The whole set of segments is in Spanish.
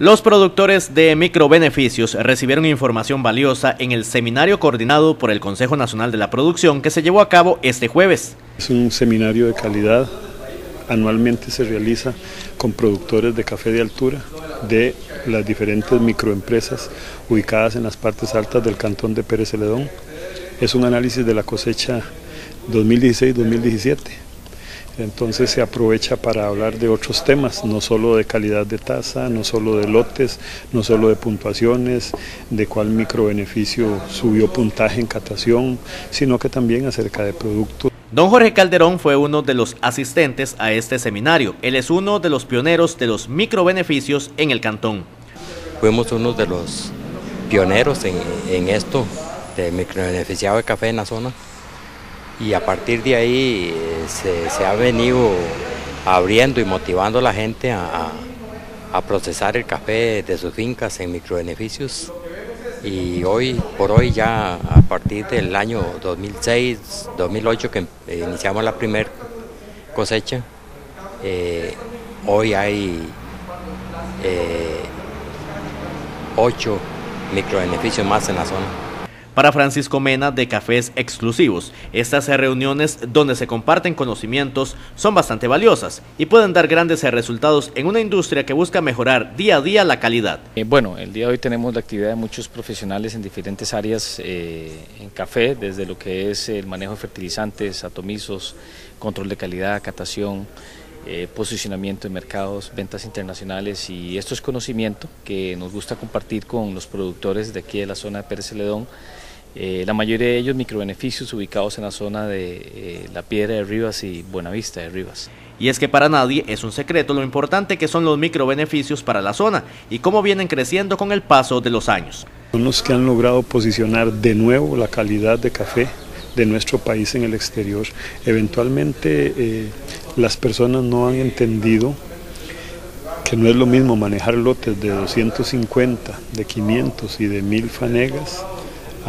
Los productores de microbeneficios recibieron información valiosa en el seminario coordinado por el Consejo Nacional de la Producción que se llevó a cabo este jueves. Es un seminario de calidad, anualmente se realiza con productores de café de altura de las diferentes microempresas ubicadas en las partes altas del cantón de Pérez Celedón. Es un análisis de la cosecha 2016-2017 entonces se aprovecha para hablar de otros temas, no solo de calidad de tasa, no solo de lotes, no solo de puntuaciones, de cuál microbeneficio subió puntaje en catación, sino que también acerca de productos. Don Jorge Calderón fue uno de los asistentes a este seminario. Él es uno de los pioneros de los microbeneficios en el cantón. Fuimos uno de los pioneros en, en esto de microbeneficiado de café en la zona y a partir de ahí eh, se, ha venido abriendo y motivando a la gente a, procesar el café de sus fincas en microbeneficios. Y hoy por hoy ya a partir del año 2006, 2008 que iniciamos la primera cosecha, eh, hoy hay eh, ocho microbeneficios más en la zona para Francisco Mena de Cafés Exclusivos. Estas reuniones donde se comparten conocimientos son bastante valiosas y pueden dar grandes resultados en una industria que busca mejorar día a día la calidad. Eh, bueno, el día de hoy tenemos la actividad de muchos profesionales en diferentes áreas eh, en café, desde lo que es el manejo de fertilizantes, atomizos, control de calidad, catación, eh, posicionamiento en mercados, ventas internacionales y esto es conocimiento que nos gusta compartir con los productores de aquí de la zona de Pérez Celedón eh, la mayoría de ellos microbeneficios ubicados en la zona de eh, La Piedra de Rivas y Buenavista de Rivas. Y es que para nadie es un secreto lo importante que son los microbeneficios para la zona y cómo vienen creciendo con el paso de los años. Son los que han logrado posicionar de nuevo la calidad de café de nuestro país en el exterior. Eventualmente eh, las personas no han entendido que no es lo mismo manejar lotes de 250, de 500 y de 1000 fanegas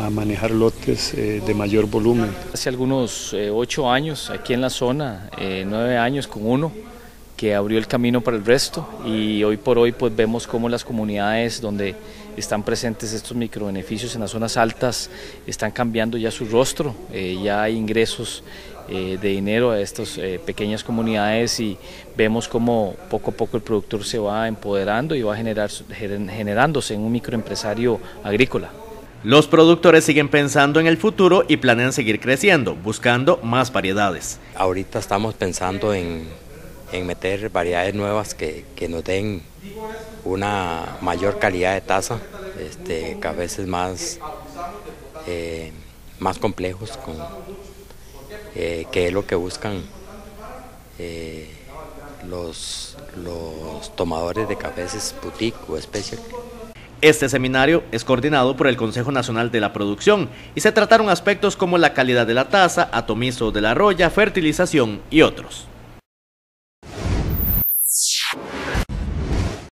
a manejar lotes eh, de mayor volumen. Hace algunos eh, ocho años aquí en la zona, eh, nueve años con uno, que abrió el camino para el resto y hoy por hoy pues vemos cómo las comunidades donde están presentes estos microbeneficios en las zonas altas están cambiando ya su rostro, ya hay ingresos de dinero a estas pequeñas comunidades y vemos cómo poco a poco el productor se va empoderando y va generar, generándose en un microempresario agrícola. Los productores siguen pensando en el futuro y planean seguir creciendo, buscando más variedades. Ahorita estamos pensando en, meter variedades nuevas que, nos den una mayor calidad de taza, este, que más, eh, más complejos, con, eh, que es lo que buscan eh, los, los tomadores de cafés boutique o especial. Este seminario es coordinado por el Consejo Nacional de la Producción y se trataron aspectos como la calidad de la taza, atomizo de la roya, fertilización y otros.